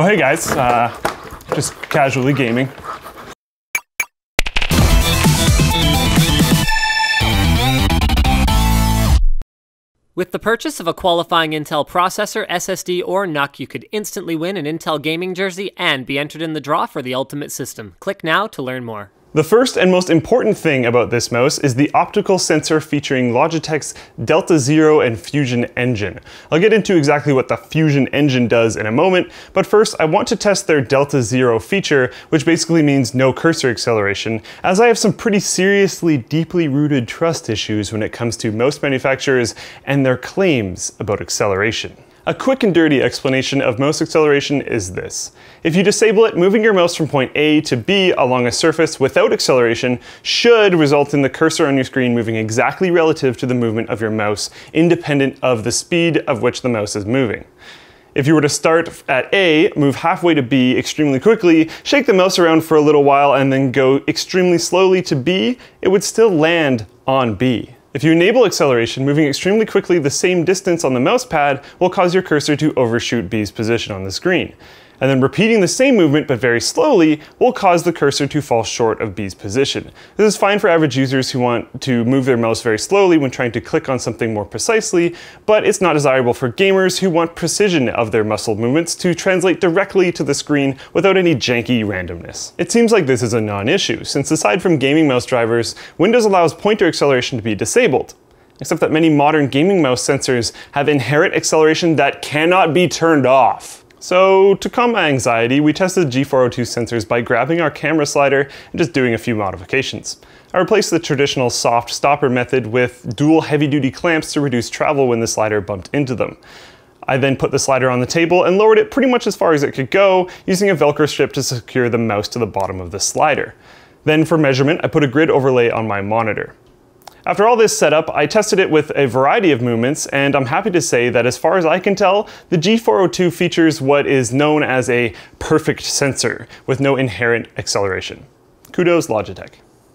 Oh, hey guys, uh, just casually gaming. With the purchase of a qualifying Intel processor, SSD, or NUC, you could instantly win an Intel gaming jersey and be entered in the draw for the Ultimate System. Click now to learn more. The first and most important thing about this mouse is the optical sensor featuring Logitech's Delta Zero and Fusion Engine. I'll get into exactly what the Fusion Engine does in a moment, but first I want to test their Delta Zero feature, which basically means no cursor acceleration, as I have some pretty seriously deeply rooted trust issues when it comes to mouse manufacturers and their claims about acceleration. A quick and dirty explanation of mouse acceleration is this. If you disable it, moving your mouse from point A to B along a surface without acceleration should result in the cursor on your screen moving exactly relative to the movement of your mouse, independent of the speed of which the mouse is moving. If you were to start at A, move halfway to B extremely quickly, shake the mouse around for a little while, and then go extremely slowly to B, it would still land on B. If you enable acceleration, moving extremely quickly the same distance on the mouse pad will cause your cursor to overshoot B's position on the screen and then repeating the same movement but very slowly will cause the cursor to fall short of B's position. This is fine for average users who want to move their mouse very slowly when trying to click on something more precisely, but it's not desirable for gamers who want precision of their muscle movements to translate directly to the screen without any janky randomness. It seems like this is a non-issue, since aside from gaming mouse drivers, Windows allows pointer acceleration to be disabled except that many modern gaming mouse sensors have inherent acceleration that cannot be turned off. So to calm my anxiety, we tested G402 sensors by grabbing our camera slider and just doing a few modifications. I replaced the traditional soft stopper method with dual heavy-duty clamps to reduce travel when the slider bumped into them. I then put the slider on the table and lowered it pretty much as far as it could go, using a Velcro strip to secure the mouse to the bottom of the slider. Then for measurement, I put a grid overlay on my monitor. After all this setup, I tested it with a variety of movements, and I'm happy to say that as far as I can tell, the G402 features what is known as a perfect sensor, with no inherent acceleration. Kudos Logitech.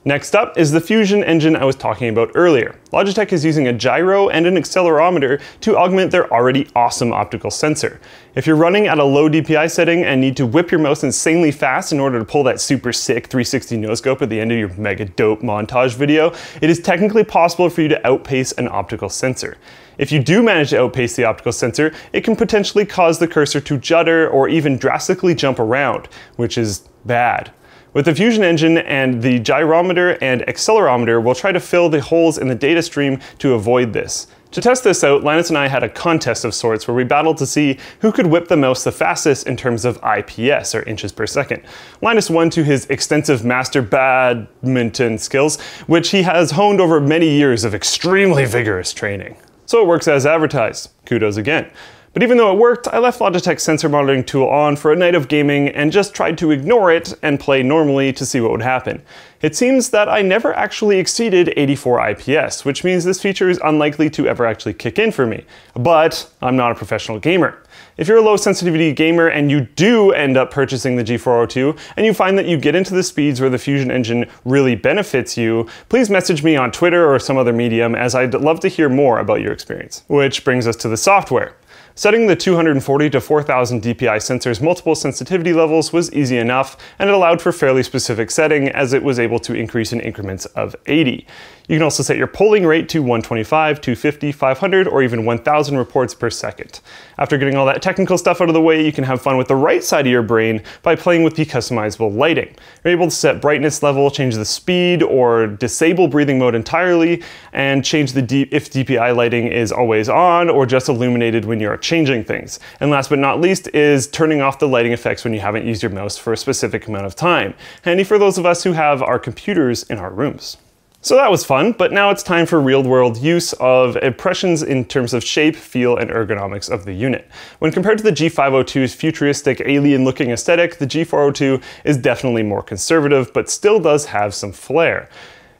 Next up is the Fusion engine I was talking about earlier. Logitech is using a gyro and an accelerometer to augment their already awesome optical sensor. If you're running at a low DPI setting and need to whip your mouse insanely fast in order to pull that super sick 360 no-scope at the end of your mega dope montage video, it is technically possible for you to outpace an optical sensor. If you do manage to outpace the optical sensor, it can potentially cause the cursor to judder or even drastically jump around, which is bad. With the Fusion engine and the gyrometer and accelerometer, we'll try to fill the holes in the data stream to avoid this. To test this out, Linus and I had a contest of sorts where we battled to see who could whip the mouse the fastest in terms of IPS, or inches per second. Linus won to his extensive master badminton skills, which he has honed over many years of extremely vigorous training. So it works as advertised. Kudos again. But even though it worked, I left Logitech's sensor monitoring tool on for a night of gaming and just tried to ignore it and play normally to see what would happen. It seems that I never actually exceeded 84 IPS, which means this feature is unlikely to ever actually kick in for me. But I'm not a professional gamer. If you're a low sensitivity gamer and you do end up purchasing the G402 and you find that you get into the speeds where the Fusion engine really benefits you, please message me on Twitter or some other medium as I'd love to hear more about your experience. Which brings us to the software. Setting the 240 to 4000 dpi sensor's multiple sensitivity levels was easy enough, and it allowed for fairly specific setting as it was able to increase in increments of 80. You can also set your polling rate to 125, 250, 500, or even 1000 reports per second. After getting all that technical stuff out of the way, you can have fun with the right side of your brain by playing with the customizable lighting. You're able to set brightness level, change the speed, or disable breathing mode entirely, and change the D if DPI lighting is always on or just illuminated when you're changing things. And last but not least is turning off the lighting effects when you haven't used your mouse for a specific amount of time. Handy for those of us who have our computers in our rooms. So that was fun, but now it's time for real world use of impressions in terms of shape, feel, and ergonomics of the unit. When compared to the G502's futuristic alien looking aesthetic, the G402 is definitely more conservative, but still does have some flair.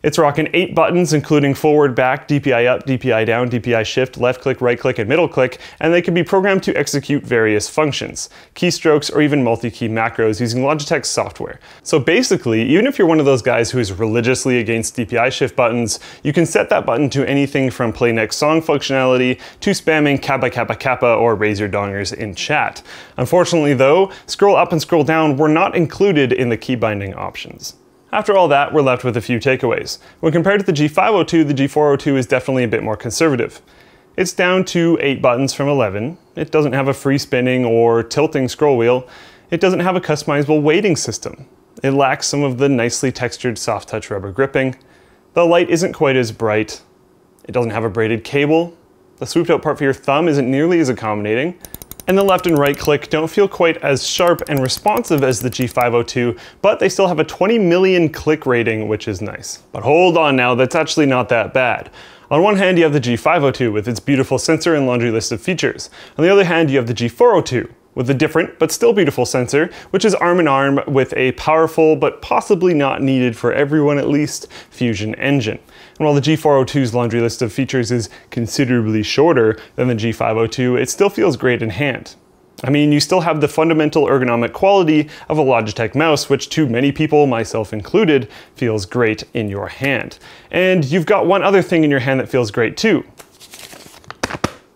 It's rocking eight buttons, including forward, back, DPI up, DPI down, DPI shift, left click, right click, and middle click, and they can be programmed to execute various functions, keystrokes, or even multi-key macros using Logitech software. So basically, even if you're one of those guys who is religiously against DPI shift buttons, you can set that button to anything from play next song functionality to spamming kappa kappa kappa or raise your dongers in chat. Unfortunately though, scroll up and scroll down were not included in the key binding options. After all that, we're left with a few takeaways. When compared to the G502, the G402 is definitely a bit more conservative. It's down to 8 buttons from 11, it doesn't have a free spinning or tilting scroll wheel, it doesn't have a customizable weighting system, it lacks some of the nicely textured soft touch rubber gripping, the light isn't quite as bright, it doesn't have a braided cable, the swooped out part for your thumb isn't nearly as accommodating, and the left and right click don't feel quite as sharp and responsive as the G502, but they still have a 20 million click rating, which is nice. But hold on now, that's actually not that bad. On one hand, you have the G502 with its beautiful sensor and laundry list of features. On the other hand, you have the G402 with a different but still beautiful sensor, which is arm in arm with a powerful but possibly not needed for everyone at least Fusion engine. And while the G402's laundry list of features is considerably shorter than the G502, it still feels great in hand. I mean, you still have the fundamental ergonomic quality of a Logitech mouse, which to many people, myself included, feels great in your hand. And you've got one other thing in your hand that feels great too.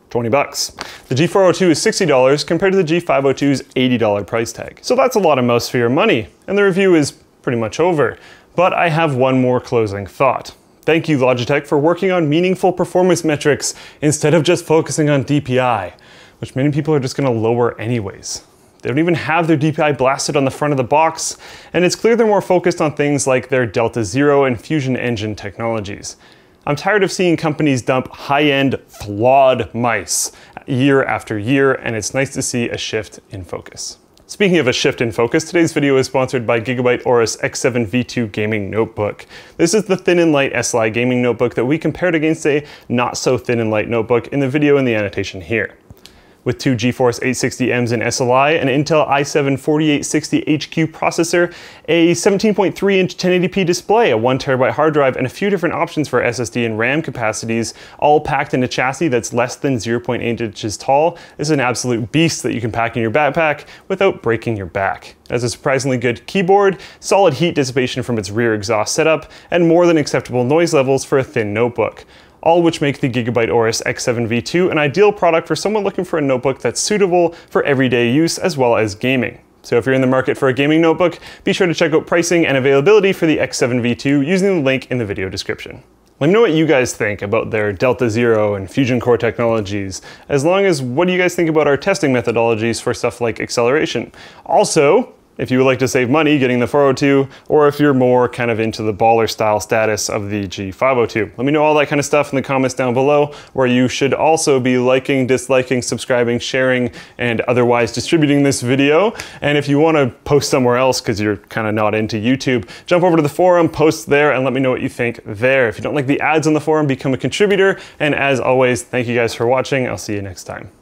20 bucks. The G402 is $60 compared to the G502's $80 price tag. So that's a lot of mouse for your money, and the review is pretty much over. But I have one more closing thought. Thank you, Logitech, for working on meaningful performance metrics instead of just focusing on DPI, which many people are just gonna lower anyways. They don't even have their DPI blasted on the front of the box, and it's clear they're more focused on things like their Delta Zero and Fusion Engine technologies. I'm tired of seeing companies dump high-end, flawed mice year after year, and it's nice to see a shift in focus. Speaking of a shift in focus, today's video is sponsored by Gigabyte Aorus X7 V2 gaming notebook. This is the thin and light SLI gaming notebook that we compared against a not so thin and light notebook in the video in the annotation here with two GeForce 860Ms in SLI, an Intel i7-4860HQ processor, a 17.3-inch 1080p display, a 1TB hard drive, and a few different options for SSD and RAM capacities, all packed in a chassis that's less than 0.8 inches tall. This is an absolute beast that you can pack in your backpack without breaking your back. It has a surprisingly good keyboard, solid heat dissipation from its rear exhaust setup, and more than acceptable noise levels for a thin notebook all which make the Gigabyte Aorus X7 V2 an ideal product for someone looking for a notebook that's suitable for everyday use as well as gaming. So if you're in the market for a gaming notebook, be sure to check out pricing and availability for the X7 V2 using the link in the video description. Let me know what you guys think about their Delta Zero and Fusion Core technologies, as long as what do you guys think about our testing methodologies for stuff like acceleration. Also, if you would like to save money getting the 402, or if you're more kind of into the baller style status of the G502. Let me know all that kind of stuff in the comments down below, where you should also be liking, disliking, subscribing, sharing, and otherwise distributing this video. And if you want to post somewhere else because you're kind of not into YouTube, jump over to the forum, post there, and let me know what you think there. If you don't like the ads on the forum, become a contributor. And as always, thank you guys for watching. I'll see you next time.